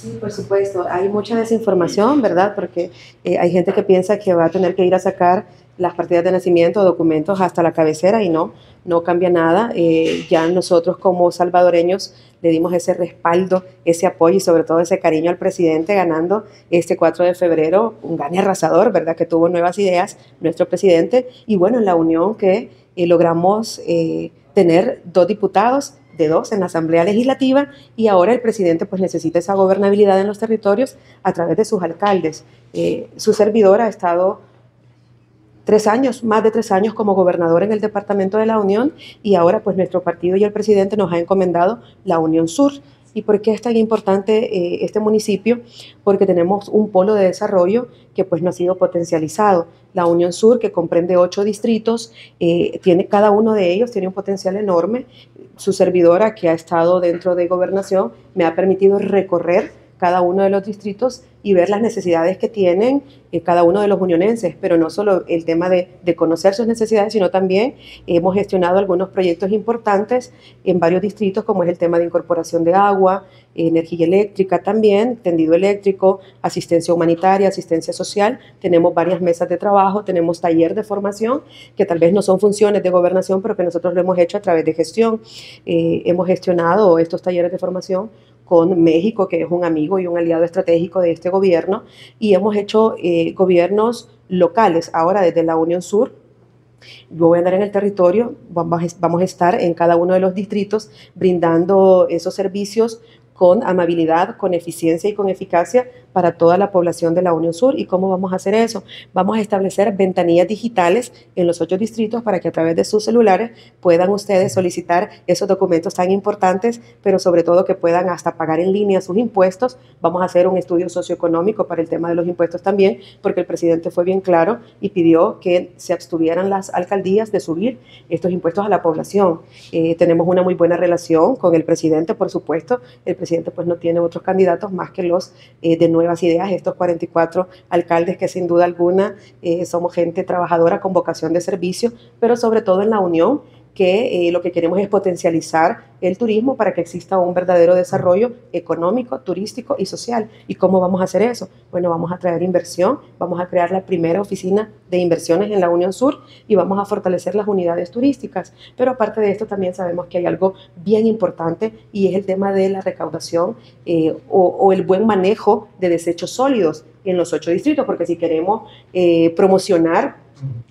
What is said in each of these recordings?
Sí, por supuesto. Hay mucha desinformación, ¿verdad? Porque eh, hay gente que piensa que va a tener que ir a sacar las partidas de nacimiento documentos hasta la cabecera y no, no cambia nada. Eh, ya nosotros como salvadoreños le dimos ese respaldo, ese apoyo y sobre todo ese cariño al presidente ganando este 4 de febrero, un gane arrasador, ¿verdad? Que tuvo nuevas ideas nuestro presidente y bueno, en la unión que eh, logramos tener dos diputados dos en la Asamblea Legislativa y ahora el presidente pues necesita esa gobernabilidad en los territorios a través de sus alcaldes. Eh, su servidor ha estado tres años, más de tres años como gobernador en el Departamento de la Unión y ahora pues nuestro partido y el presidente nos ha encomendado la Unión Sur. ¿Y por qué es tan importante eh, este municipio? Porque tenemos un polo de desarrollo que pues no ha sido potencializado. La Unión Sur, que comprende ocho distritos, eh, tiene, cada uno de ellos tiene un potencial enorme. Su servidora, que ha estado dentro de gobernación, me ha permitido recorrer cada uno de los distritos y ver las necesidades que tienen eh, cada uno de los unionenses, pero no solo el tema de, conocer sus necesidades, sino también hemos gestionado algunos proyectos importantes en varios distritos, como es el tema de incorporación de agua, energía eléctrica también, tendido eléctrico, asistencia humanitaria, asistencia social. Tenemos varias mesas de trabajo, tenemos taller de formación, que tal vez no son funciones de gobernación, pero que nosotros lo hemos hecho a través de gestión. Eh, hemos gestionado estos talleres de formación con México, que es un amigo y un aliado estratégico de este gobierno, y hemos hecho eh, gobiernos locales, ahora desde la Unión Sur, yo voy a andar en el territorio, vamos a estar en cada uno de los distritos brindando esos servicios con amabilidad, con eficiencia y con eficacia para toda la población de la Unión Sur. ¿Y cómo vamos a hacer eso? Vamos a establecer ventanillas digitales en los ocho distritos para que a través de sus celulares puedan ustedes solicitar esos documentos tan importantes, pero sobre todo que puedan hasta pagar en línea sus impuestos. Vamos a hacer un estudio socioeconómico para el tema de los impuestos también, porque el presidente fue bien claro y pidió que se abstuvieran las alcaldías de subir estos impuestos a la población. Eh, tenemos una muy buena relación con el presidente, por supuesto. El presidente pues no tiene otros candidatos más que los eh, de nueva ideas, estos 44 alcaldes que sin duda alguna eh, somos gente trabajadora con vocación de servicio, pero sobre todo en la unión que eh, lo que queremos es potencializar el turismo para que exista un verdadero desarrollo económico, turístico y social. ¿Y cómo vamos a hacer eso? Bueno, vamos a traer inversión, vamos a crear la primera oficina de inversiones en la Unión Sur y vamos a fortalecer las unidades turísticas. Pero aparte de esto también sabemos que hay algo bien importante y es el tema de la recaudación eh, o, el buen manejo de desechos sólidos en los ocho distritos, porque si queremos eh, promocionar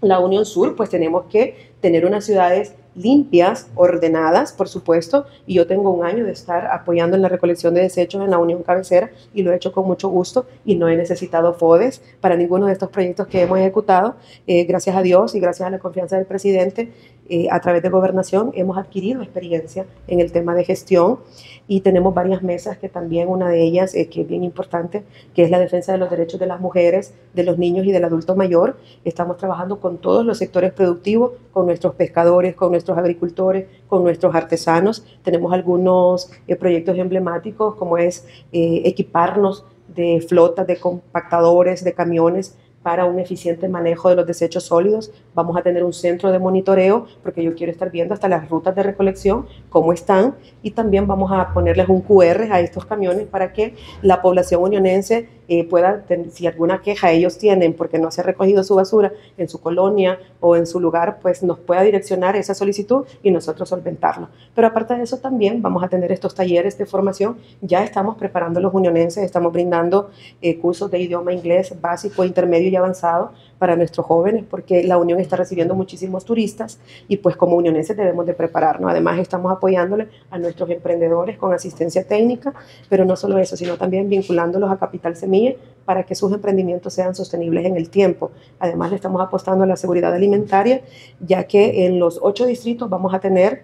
la Unión Sur, pues tenemos que tener unas ciudades limpias, ordenadas, por supuesto, y yo tengo un año de estar apoyando en la recolección de desechos en la Unión Cabecera y lo he hecho con mucho gusto y no he necesitado FODES para ninguno de estos proyectos que hemos ejecutado. Eh, gracias a Dios y gracias a la confianza del presidente, eh, a través de gobernación hemos adquirido experiencia en el tema de gestión y tenemos varias mesas que también una de ellas, eh, que es bien importante, que es la defensa de los derechos de las mujeres, de los niños y del adulto mayor. Estamos trabajando con todos los sectores productivos, con nuestros pescadores, con nuestros agricultores, con nuestros artesanos. Tenemos algunos eh, proyectos emblemáticos como es equiparnos de flotas de compactadores, de camiones para un eficiente manejo de los desechos sólidos. Vamos a tener un centro de monitoreo porque yo quiero estar viendo hasta las rutas de recolección, cómo están, y también vamos a ponerles un QR a estos camiones para que la población unionense eh, pueda, si alguna queja ellos tienen porque no se ha recogido su basura en su colonia o en su lugar, pues nos pueda direccionar esa solicitud y nosotros solventarlo. Pero aparte de eso también vamos a tener estos talleres de formación. Ya estamos preparando los unionenses, estamos brindando eh, cursos de idioma inglés básico, intermedio y avanzado para nuestros jóvenes porque la Unión está recibiendo muchísimos turistas y pues como unionenses debemos de prepararnos. Además estamos apoyándole a nuestros emprendedores con asistencia técnica, pero no solo eso, sino también vinculándolos a Capital Semilla para que sus emprendimientos sean sostenibles en el tiempo. Además le estamos apostando a la seguridad alimentaria, ya que en los ocho distritos vamos a tener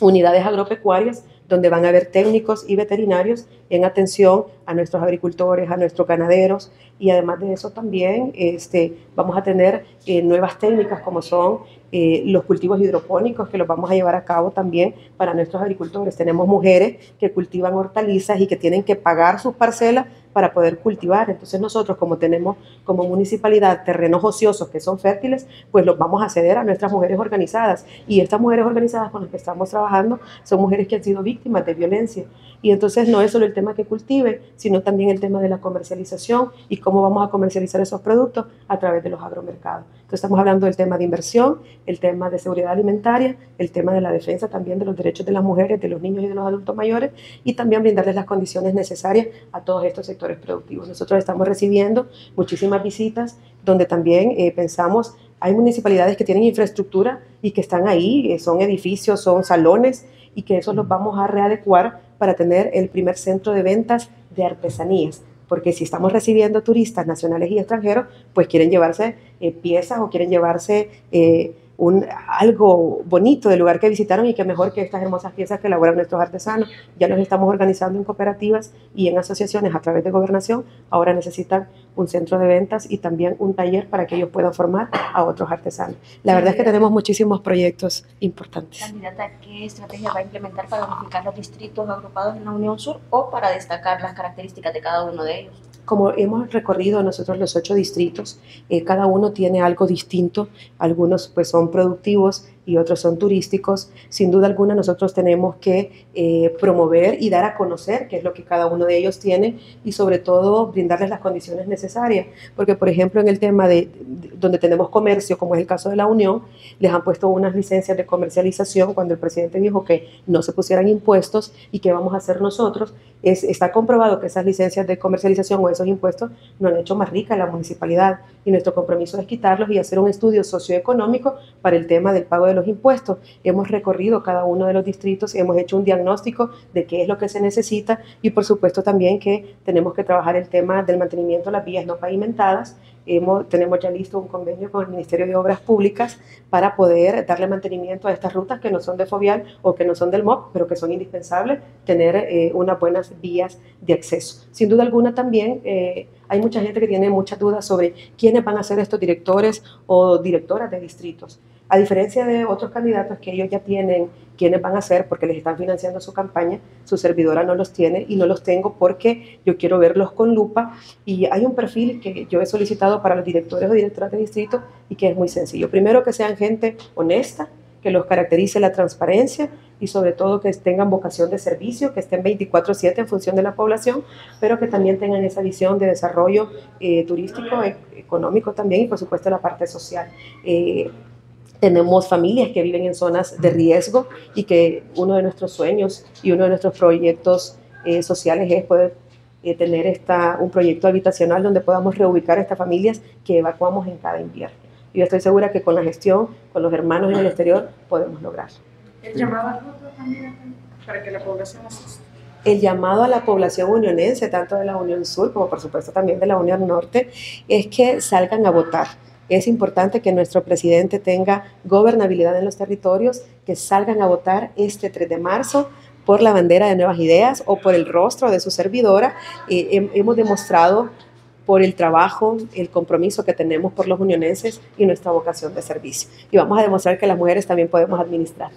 unidades agropecuarias donde van a haber técnicos y veterinarios en atención a nuestros agricultores, a nuestros ganaderos y además de eso también este, vamos a tener eh, nuevas técnicas como son eh, los cultivos hidropónicos que los vamos a llevar a cabo también para nuestros agricultores. Tenemos mujeres que cultivan hortalizas y que tienen que pagar sus parcelas para poder cultivar. Entonces nosotros como tenemos como municipalidad terrenos ociosos que son fértiles, pues los vamos a ceder a nuestras mujeres organizadas. Y estas mujeres organizadas con las que estamos trabajando son mujeres que han sido víctimas de violencia. Y entonces no es solo el tema que cultive, sino también el tema de la comercialización y cómo vamos a comercializar esos productos a través de los agromercados. Entonces estamos hablando del tema de inversión, el tema de seguridad alimentaria, el tema de la defensa también de los derechos de las mujeres, de los niños y de los adultos mayores y también brindarles las condiciones necesarias a todos estos sectores productivos. Nosotros estamos recibiendo muchísimas visitas donde también eh, pensamos, hay municipalidades que tienen infraestructura y que están ahí, eh, son edificios, son salones y que esos los vamos a readecuar para tener el primer centro de ventas de artesanías porque si estamos recibiendo turistas nacionales y extranjeros, pues quieren llevarse eh, piezas o quieren llevarse eh, un, algo bonito del lugar que visitaron y que mejor que estas hermosas piezas que elaboran nuestros artesanos. Ya los estamos organizando en cooperativas y en asociaciones a través de gobernación. Ahora necesitan un centro de ventas y también un taller para que ellos puedan formar a otros artesanos. La verdad es que tenemos muchísimos proyectos importantes. Candidata, ¿qué estrategia va a implementar para unificar los distritos agrupados en la Unión Sur o para destacar las características de cada uno de ellos? Como hemos recorrido nosotros los ocho distritos, eh, cada uno tiene algo distinto, algunos pues son productivos y otros son turísticos, sin duda alguna nosotros tenemos que eh, promover y dar a conocer qué es lo que cada uno de ellos tiene y sobre todo brindarles las condiciones necesarias, porque por ejemplo en el tema de, donde tenemos comercio, como es el caso de la Unión, les han puesto unas licencias de comercialización cuando el presidente dijo que no se pusieran impuestos y qué vamos a hacer nosotros. Es, está comprobado que esas licencias de comercialización o esos impuestos no han hecho más rica la municipalidad y nuestro compromiso es quitarlos y hacer un estudio socioeconómico para el tema del pago de los impuestos. Hemos recorrido cada uno de los distritos, hemos hecho un diagnóstico de qué es lo que se necesita y por supuesto también que tenemos que trabajar el tema del mantenimiento de las vías no pavimentadas. Hemos, tenemos ya listo un convenio con el Ministerio de Obras Públicas para poder darle mantenimiento a estas rutas que no son de Fovial o que no son del MOP, pero que son indispensables tener eh, unas buenas vías de acceso. Sin duda alguna también eh, hay mucha gente que tiene muchas dudas sobre quiénes van a ser estos directores o directoras de distritos. A diferencia de otros candidatos que ellos ya tienen quiénes van a ser porque les están financiando su campaña, su servidora no los tiene y no los tengo porque yo quiero verlos con lupa y hay un perfil que yo he solicitado para los directores o directoras de distrito y que es muy sencillo. Primero que sean gente honesta, que los caracterice la transparencia y sobre todo que tengan vocación de servicio, que estén 24/7 en función de la población, pero que también tengan esa visión de desarrollo eh, turístico, e económico también y por supuesto la parte social. Eh, tenemos familias que viven en zonas de riesgo y que uno de nuestros sueños y uno de nuestros proyectos eh, sociales es poder eh, tener esta, un proyecto habitacional donde podamos reubicar a estas familias que evacuamos en cada invierno. Y yo estoy segura que con la gestión, con los hermanos en el exterior, podemos lograrlo. ¿El llamado al voto también para que la población asista? el llamado a la población unionense, tanto de la Unión Sur como por supuesto también de la Unión Norte, es que salgan a votar es importante que nuestro presidente tenga gobernabilidad en los territorios, que salgan a votar este 3 de marzo por la bandera de Nuevas Ideas o por el rostro de su servidora. Eh, hemos demostrado por el trabajo, el compromiso que tenemos por los unionenses y nuestra vocación de servicio. Y vamos a demostrar que las mujeres también podemos administrar.